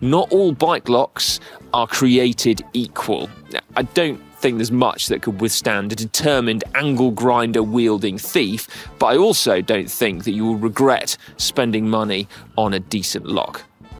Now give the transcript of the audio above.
not all bike locks are created equal. I don't think there's much that could withstand a determined angle grinder wielding thief, but I also don't think that you will regret spending money on a decent lock.